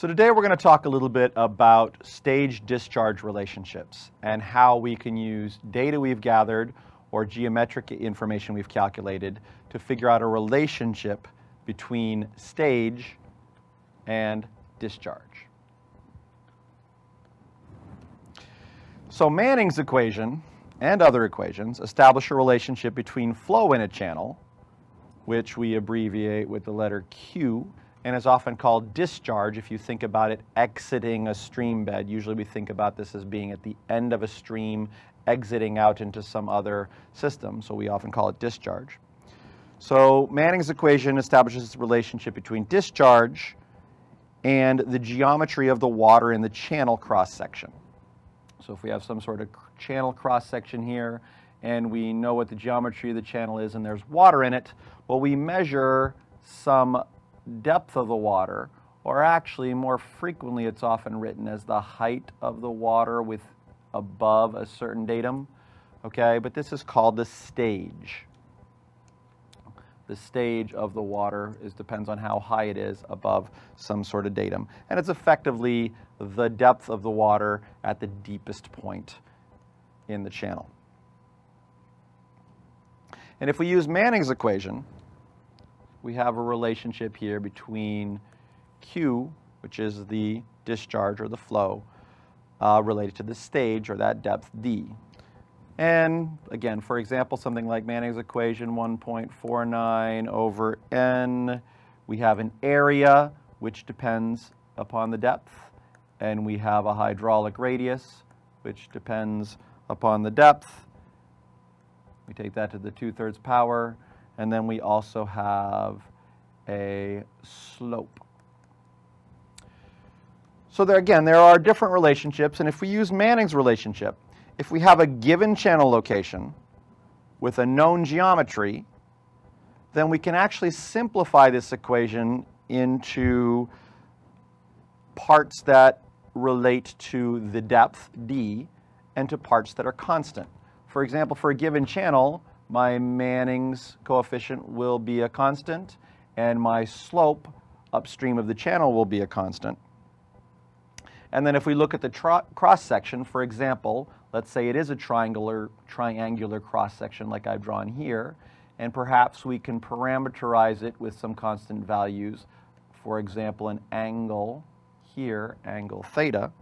So today we're going to talk a little bit about stage discharge relationships and how we can use data we've gathered or geometric information we've calculated to figure out a relationship between stage and discharge. So Manning's equation and other equations establish a relationship between flow in a channel, which we abbreviate with the letter Q, and is often called discharge if you think about it exiting a stream bed. Usually we think about this as being at the end of a stream exiting out into some other system, so we often call it discharge. So Manning's equation establishes this relationship between discharge and the geometry of the water in the channel cross-section. So if we have some sort of channel cross-section here and we know what the geometry of the channel is and there's water in it, well we measure some depth of the water, or actually more frequently it's often written as the height of the water with above a certain datum, okay? But this is called the stage. The stage of the water is depends on how high it is above some sort of datum. And it's effectively the depth of the water at the deepest point in the channel. And if we use Manning's equation, we have a relationship here between Q, which is the discharge or the flow, uh, related to the stage or that depth D. And again, for example, something like Manning's equation 1.49 over n, we have an area which depends upon the depth, and we have a hydraulic radius which depends upon the depth. We take that to the two-thirds power, and then we also have a slope. So there again, there are different relationships, and if we use Manning's relationship, if we have a given channel location with a known geometry, then we can actually simplify this equation into parts that relate to the depth, d, and to parts that are constant. For example, for a given channel, my Manning's coefficient will be a constant, and my slope upstream of the channel will be a constant. And then if we look at the cross section, for example, let's say it is a triangular, triangular cross section like I've drawn here, and perhaps we can parameterize it with some constant values. For example, an angle here, angle theta.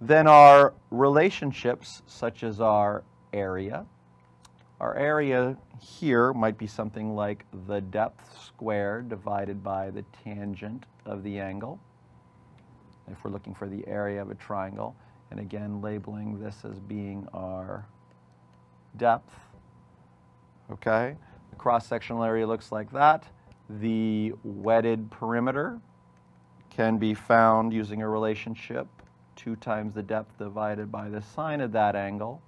Then our relationships, such as our area, our area here might be something like the depth squared divided by the tangent of the angle, if we're looking for the area of a triangle. And again, labeling this as being our depth, okay? The cross-sectional area looks like that. The wetted perimeter can be found using a relationship, 2 times the depth divided by the sine of that angle.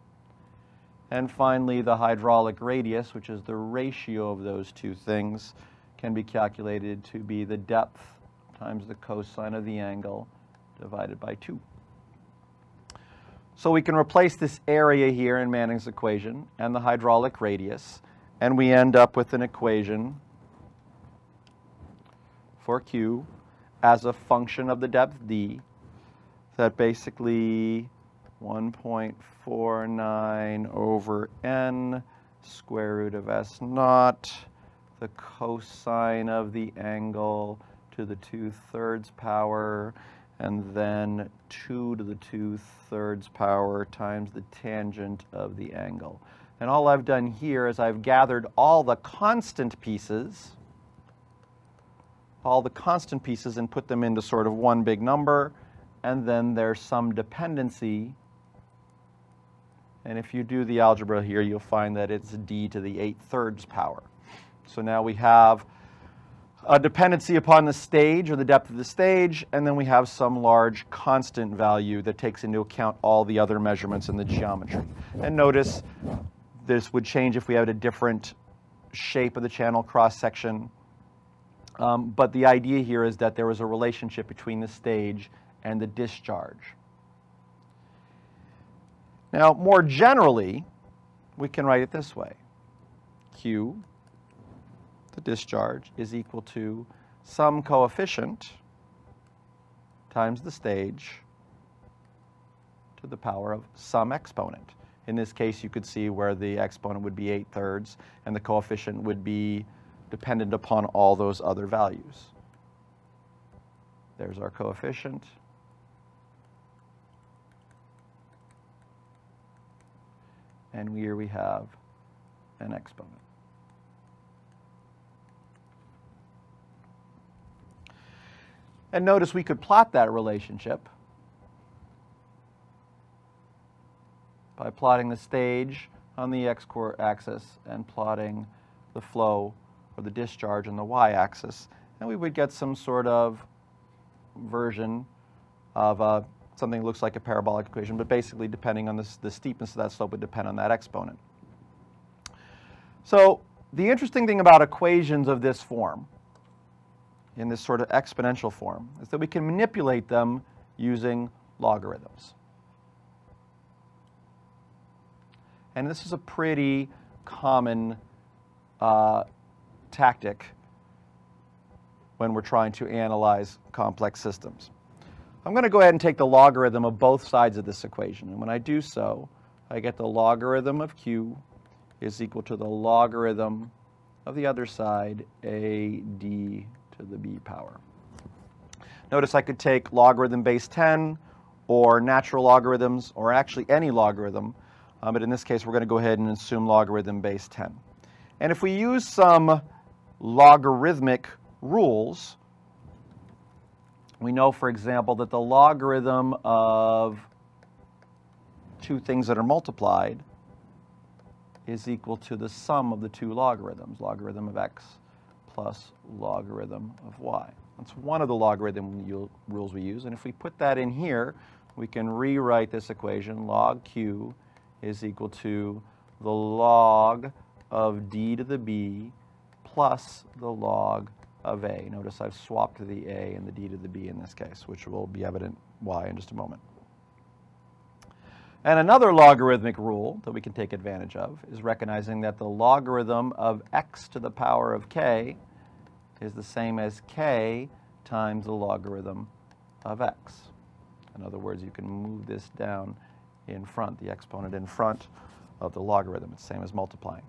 And finally, the hydraulic radius, which is the ratio of those two things, can be calculated to be the depth times the cosine of the angle divided by 2. So we can replace this area here in Manning's equation and the hydraulic radius, and we end up with an equation for Q as a function of the depth d that basically 1.49 over n square root of s naught, the cosine of the angle to the 2 thirds power, and then 2 to the 2 thirds power times the tangent of the angle. And all I've done here is I've gathered all the constant pieces, all the constant pieces and put them into sort of one big number, and then there's some dependency and if you do the algebra here, you'll find that it's d to the 8 thirds power. So now we have a dependency upon the stage or the depth of the stage, and then we have some large constant value that takes into account all the other measurements in the geometry. And notice this would change if we had a different shape of the channel cross section. Um, but the idea here is that there was a relationship between the stage and the discharge. Now, more generally, we can write it this way. Q, the discharge, is equal to some coefficient times the stage to the power of some exponent. In this case, you could see where the exponent would be 8 thirds and the coefficient would be dependent upon all those other values. There's our coefficient. And here we have an exponent. And notice we could plot that relationship by plotting the stage on the x-axis and plotting the flow or the discharge on the y-axis. And we would get some sort of version of uh, something that looks like a parabolic equation, but basically depending on the steepness of that slope would depend on that exponent. So the interesting thing about equations of this form, in this sort of exponential form, is that we can manipulate them using logarithms. And this is a pretty common uh, tactic when we're trying to analyze complex systems. I'm going to go ahead and take the logarithm of both sides of this equation. And when I do so, I get the logarithm of q is equal to the logarithm of the other side, a d to the b power. Notice I could take logarithm base 10 or natural logarithms or actually any logarithm um, but in this case, we're going to go ahead and assume logarithm base 10. And if we use some logarithmic rules, we know, for example, that the logarithm of two things that are multiplied is equal to the sum of the two logarithms, logarithm of x plus logarithm of y. That's one of the logarithm rules we use. And if we put that in here, we can rewrite this equation, log q is equal to the log of d to the b plus the log of a. Notice I've swapped the a and the d to the b in this case, which will be evident why in just a moment. And another logarithmic rule that we can take advantage of is recognizing that the logarithm of x to the power of k is the same as k times the logarithm of x. In other words, you can move this down in front, the exponent in front of the logarithm. It's the same as multiplying.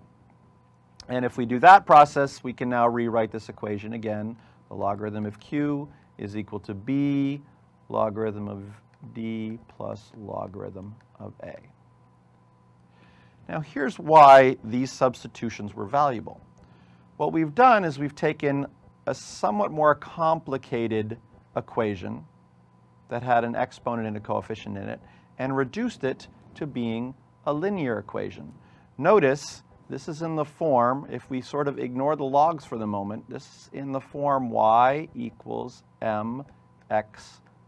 And if we do that process, we can now rewrite this equation again. The logarithm of q is equal to b logarithm of d plus logarithm of a. Now here's why these substitutions were valuable. What we've done is we've taken a somewhat more complicated equation that had an exponent and a coefficient in it, and reduced it to being a linear equation. Notice this is in the form, if we sort of ignore the logs for the moment, this is in the form y equals mx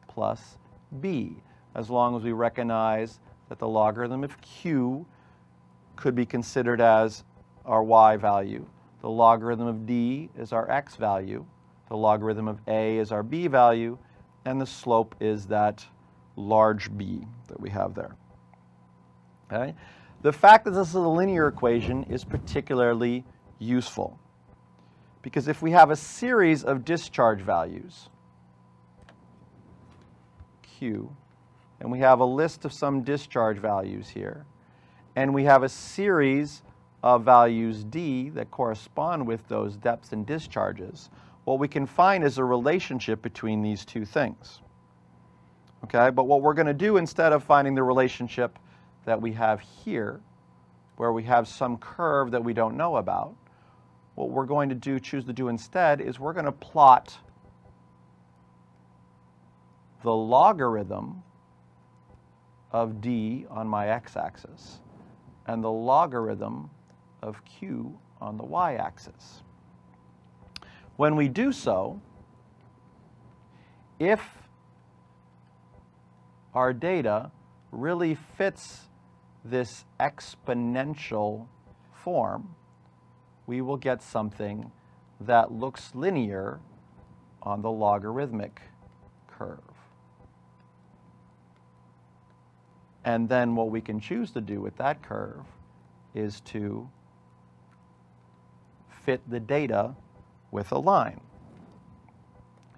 plus b, as long as we recognize that the logarithm of q could be considered as our y value. The logarithm of d is our x value. The logarithm of a is our b value. And the slope is that large b that we have there. Okay? The fact that this is a linear equation is particularly useful because if we have a series of discharge values, Q, and we have a list of some discharge values here, and we have a series of values D that correspond with those depths and discharges, what we can find is a relationship between these two things. Okay, but what we're going to do instead of finding the relationship that we have here, where we have some curve that we don't know about, what we're going to do, choose to do instead, is we're going to plot the logarithm of d on my x-axis and the logarithm of q on the y-axis. When we do so, if our data really fits this exponential form, we will get something that looks linear on the logarithmic curve. And then what we can choose to do with that curve is to fit the data with a line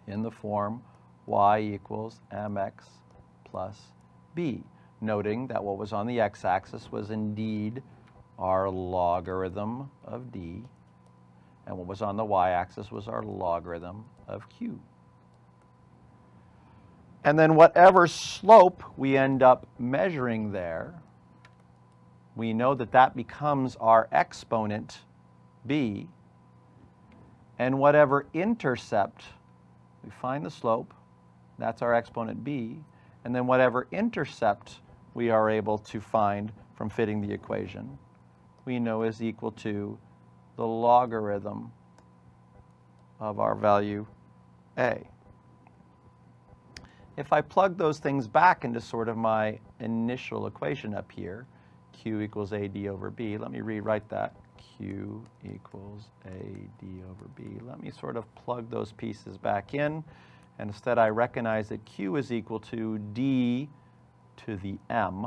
in the form y equals mx plus b, noting that what was on the x-axis was indeed our logarithm of d, and what was on the y-axis was our logarithm of q. And then whatever slope we end up measuring there, we know that that becomes our exponent b, and whatever intercept, we find the slope, that's our exponent b, and then whatever intercept we are able to find from fitting the equation, we know is equal to the logarithm of our value a. If I plug those things back into sort of my initial equation up here, q equals ad over b, let me rewrite that. q equals ad over b. Let me sort of plug those pieces back in. And instead I recognize that q is equal to d to the m.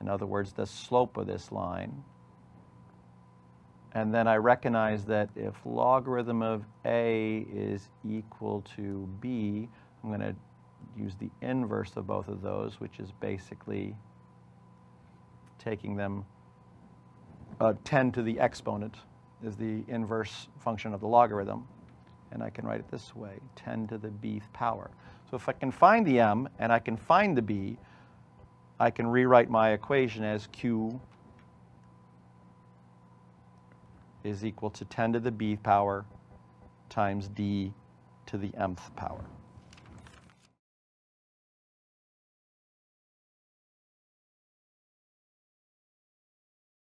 In other words, the slope of this line. And then I recognize that if logarithm of a is equal to b, I'm going to use the inverse of both of those, which is basically taking them uh, 10 to the exponent is the inverse function of the logarithm. And I can write it this way, 10 to the bth power. So if I can find the m and I can find the b, I can rewrite my equation as q is equal to 10 to the b power times d to the mth power.